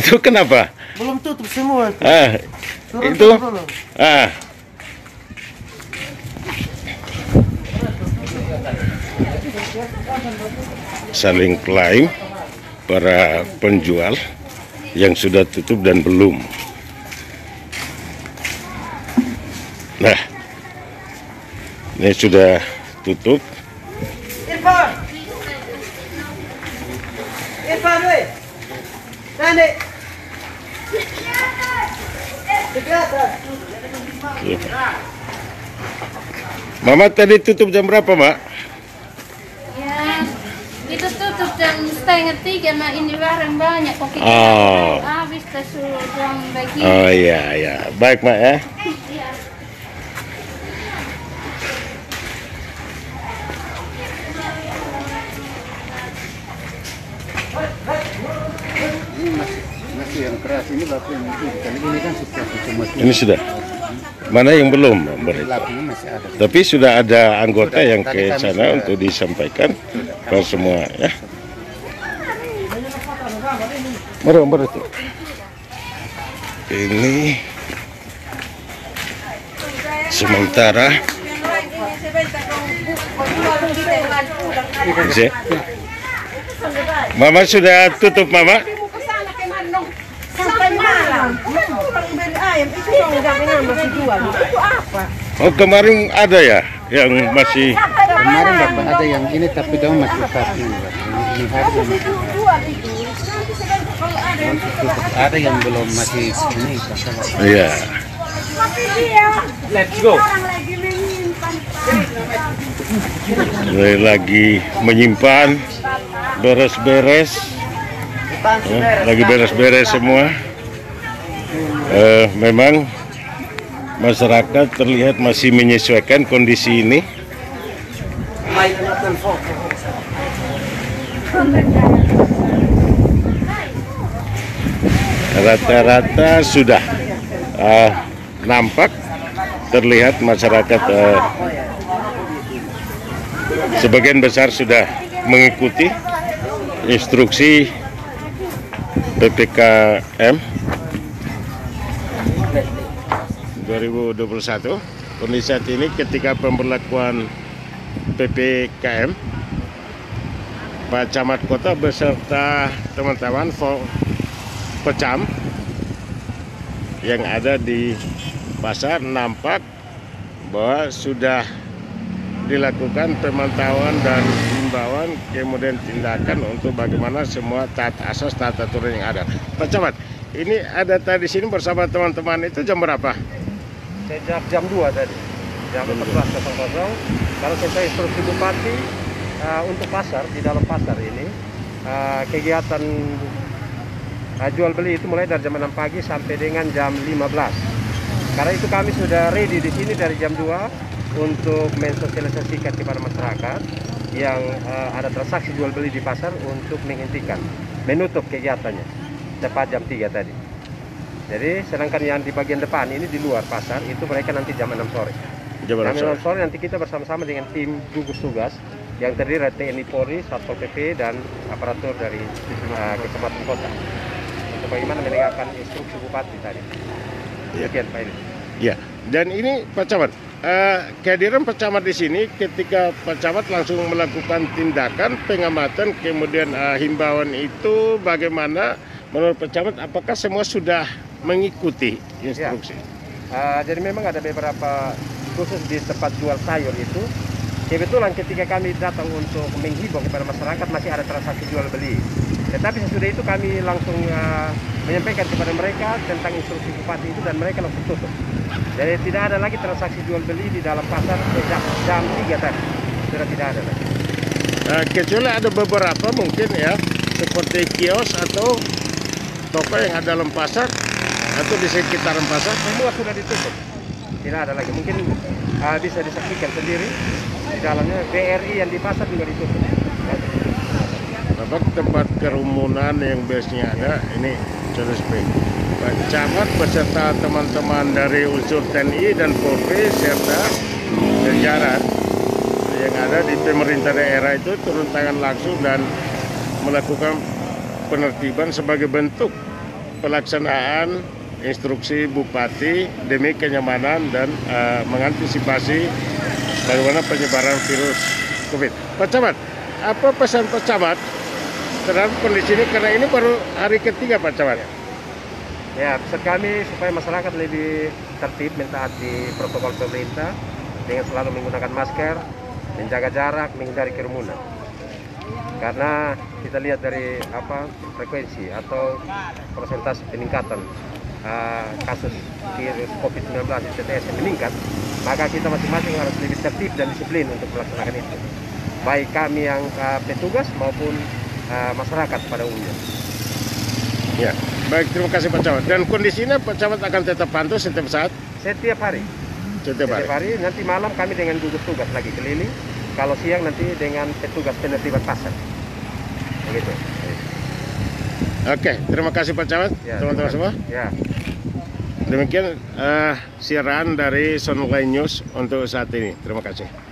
Itu kenapa? Belum tutup semua. Ah, Turun itu dulu. ah. Saling klaim para penjual yang sudah tutup dan belum. Nah, ini sudah tutup. Irfan. Irfan, weh. Kelihatan. Mama tadi tutup jam berapa, Mak? Ya, itu tutup jam setengah tiga, nah ini barang banyak. Oke, Oh. habis suruh jam bagi. Oh iya, ya. Baik, Mak ya. Iya. Ini bapak yang ini kali ini kan sudah semua Ini sudah. Mana yang belum, ada. Tapi sudah ada anggota Sudah, yang ke sana sudah- untuk disampaikan ke semua ya. Baru tuh. Ini sementara? Mama sudah tutup Mama? Sampai malam. Kan pulang beli ayam itu dong jangan masih jual. Itu apa? Oh kemarin ada ya yang masih Kemarin bapak ada yang ini tapi dia masih satu. Ini, harga masih Itu jual itu. Nanti sebentar kalau ada yang tutup. Ada yang belum masih ini. Iya. Let's go. orang lagi menyimpan. Mulai lagi menyimpan beres-beres Ya, lagi beres-beres semua. Eh, memang masyarakat terlihat masih menyesuaikan kondisi ini. Rata-rata sudah eh, nampak terlihat masyarakat eh, sebagian besar sudah mengikuti instruksi PPKM 2021 kondisi saat ini ketika pemberlakuan PPKM Pak Camat Kota beserta teman-teman pecam yang ada di pasar nampak bahwa sudah dilakukan pemantauan dan himbauan kemudian tindakan untuk bagaimana semua tata asas tata aturan yang ada. Pak Camat, ini ada tadi sini bersama teman-teman itu jam berapa? Sejak jam 2 tadi, jam 14.00 Kalau saya instruksi Bupati uh, untuk pasar, di dalam pasar ini uh, kegiatan uh, jual beli itu mulai dari jam 6 pagi sampai dengan jam 15 Karena itu kami sudah ready di sini dari jam 2 untuk mensosialisasikan kepada masyarakat yang uh, ada transaksi jual beli di pasar untuk menghentikan, menutup kegiatannya tepat jam 3 tadi. Jadi sedangkan yang di bagian depan ini di luar pasar itu mereka nanti jam 6 sore. Jam Jam berapa? 6 sore nanti kita bersama-sama dengan tim gugus tugas yang terdiri dari TNI Polri, Satpol PP dan aparatur dari uh, kecamatan kota. Untuk bagaimana menegakkan instruksi bupati tadi. Ya. Sekian Pak Ini. Ya, dan ini Pak Camat, eh, kehadiran Pak Camat di sini ketika Pak Camat langsung melakukan tindakan pengamatan kemudian eh, himbauan itu bagaimana? Menurut Pak Camat apakah semua sudah mengikuti instruksi? Uh, jadi memang ada beberapa khusus di tempat jual sayur itu. Kebetulan ketika kami datang untuk menghimbau kepada masyarakat masih ada transaksi jual beli tetapi sesudah itu kami langsung uh, menyampaikan kepada mereka tentang instruksi bupati itu dan mereka langsung tutup. Jadi tidak ada lagi transaksi jual beli di dalam pasar sejak jam 3 tadi. Sudah tidak ada lagi. Eh, kecuali ada beberapa mungkin ya seperti kios atau toko yang ada dalam pasar atau di sekitaran pasar. Semua sudah ditutup. Tidak ada lagi. Mungkin uh, bisa disaksikan sendiri. Di dalamnya BRI yang di pasar juga ditutup Bapak tempat kerumunan yang biasanya ada ini saudara sepi. Pak Camat beserta teman-teman dari unsur TNI dan Polri serta jajaran yang ada di pemerintah daerah itu turun tangan langsung dan melakukan penertiban sebagai bentuk pelaksanaan instruksi Bupati demi kenyamanan dan eh, mengantisipasi bagaimana penyebaran virus COVID. Pak Camat, apa pesan Pak Camat terhadap kondisi ini? Karena ini baru hari ketiga Pak Camat. Ya, pesan kami supaya masyarakat lebih tertib mentaati protokol pemerintah dengan selalu menggunakan masker, menjaga jarak, menghindari kerumunan. Karena kita lihat dari apa frekuensi atau persentase peningkatan uh, kasus virus COVID-19 di TTS yang meningkat, maka kita masing-masing harus lebih tertib dan disiplin untuk melaksanakan itu. Baik kami yang uh, petugas maupun uh, masyarakat pada umumnya. Ya, baik terima kasih Pak Camat. Dan kondisinya Pak Camat akan tetap pantau setiap saat, Setiap hari. setiap hari. Setiap hari nanti malam kami dengan gugus tugas lagi keliling. Kalau siang nanti dengan petugas penertiban pasar. Begitu. Oke, terima kasih Pak Camat, Ya, teman-teman terima semua. Ya. Demikian eh, siaran dari Sonline News untuk saat ini. Terima kasih.